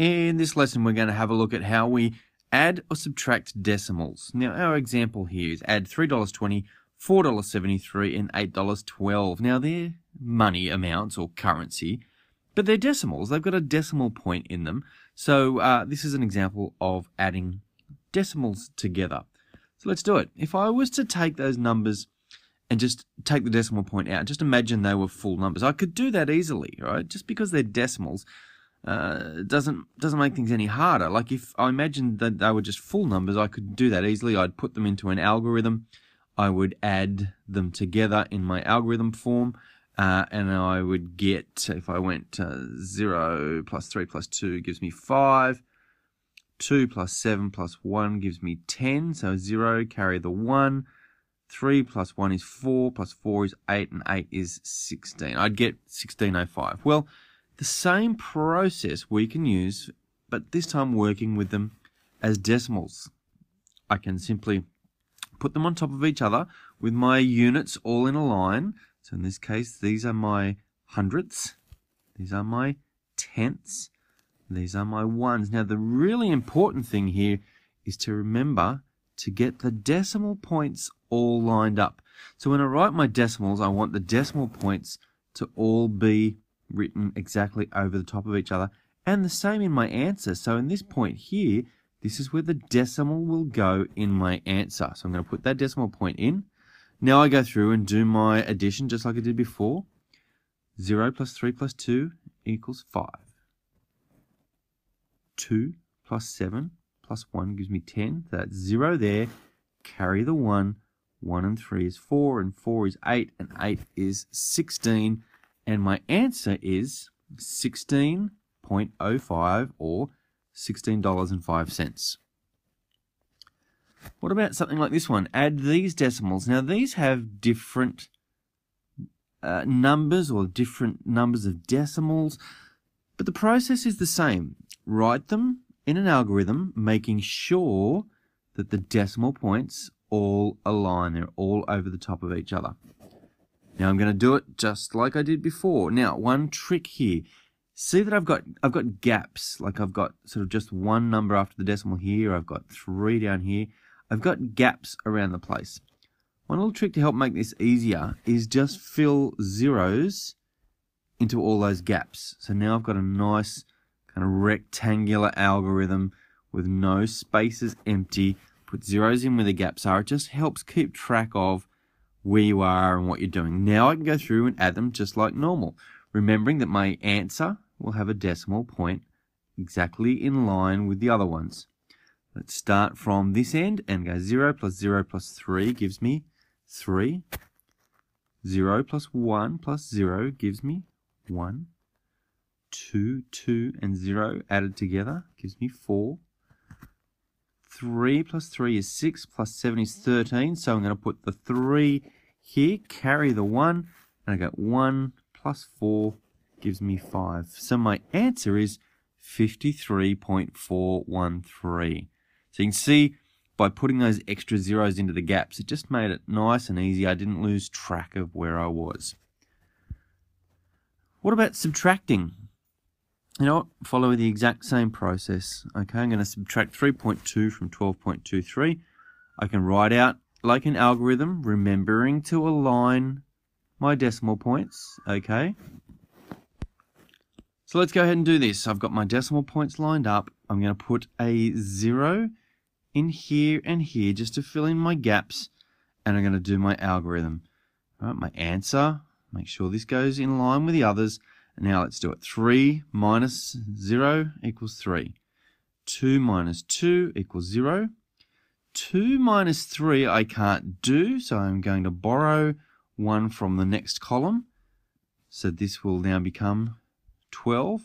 In this lesson, we're going to have a look at how we add or subtract decimals. Now, our example here is add $3.20, $4.73, and $8.12. Now, they're money amounts or currency, but they're decimals. They've got a decimal point in them. So uh, this is an example of adding decimals together. So let's do it. If I was to take those numbers and just take the decimal point out, just imagine they were full numbers. I could do that easily, right? Just because they're decimals, uh, doesn't doesn't make things any harder. Like if I imagined that they were just full numbers, I could do that easily. I'd put them into an algorithm. I would add them together in my algorithm form, uh, and I would get if I went uh, zero plus three plus two gives me five. 2 plus 7 plus 1 gives me 10, so 0, carry the 1. 3 plus 1 is 4, plus 4 is 8, and 8 is 16. I'd get 1605. Well, the same process we can use, but this time working with them as decimals. I can simply put them on top of each other with my units all in a line. So in this case, these are my hundredths. These are my tenths. These are my ones. Now, the really important thing here is to remember to get the decimal points all lined up. So when I write my decimals, I want the decimal points to all be written exactly over the top of each other. And the same in my answer. So in this point here, this is where the decimal will go in my answer. So I'm going to put that decimal point in. Now I go through and do my addition just like I did before. 0 plus 3 plus 2 equals 5. 2 plus 7 plus 1 gives me 10. So that's 0 there. Carry the 1. 1 and 3 is 4, and 4 is 8, and 8 is 16. And my answer is 16.05 or $16.05. What about something like this one? Add these decimals. Now, these have different uh, numbers or different numbers of decimals, but the process is the same. Write them in an algorithm, making sure that the decimal points all align. They're all over the top of each other. Now I'm going to do it just like I did before. Now, one trick here. See that I've got I've got gaps, like I've got sort of just one number after the decimal here, I've got three down here. I've got gaps around the place. One little trick to help make this easier is just fill zeros into all those gaps. So now I've got a nice kind of rectangular algorithm with no spaces empty. Put zeros in where the gaps are. It just helps keep track of where you are and what you're doing. Now I can go through and add them just like normal, remembering that my answer will have a decimal point exactly in line with the other ones. Let's start from this end and go 0 plus 0 plus 3 gives me 3. 0 plus 1 plus 0 gives me 1. 2, 2, and 0 added together gives me 4. 3 plus 3 is 6, plus 7 is 13. So I'm going to put the 3 here, carry the 1, and I get 1 plus 4 gives me 5. So my answer is 53.413. So you can see by putting those extra zeros into the gaps, it just made it nice and easy. I didn't lose track of where I was. What about subtracting? You know what? Follow the exact same process. Okay, I'm going to subtract 3.2 from 12.23. I can write out like an algorithm, remembering to align my decimal points. Okay. So let's go ahead and do this. I've got my decimal points lined up. I'm going to put a zero in here and here just to fill in my gaps. And I'm going to do my algorithm. All right, my answer. Make sure this goes in line with the others. Now let's do it. 3 minus 0 equals 3. 2 minus 2 equals 0. 2 minus 3 I can't do, so I'm going to borrow 1 from the next column. So this will now become 12.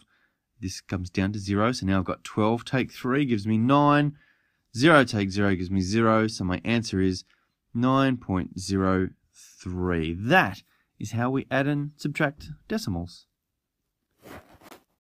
This comes down to 0, so now I've got 12 take 3 gives me 9. 0 take 0 gives me 0, so my answer is 9.03. That is how we add and subtract decimals.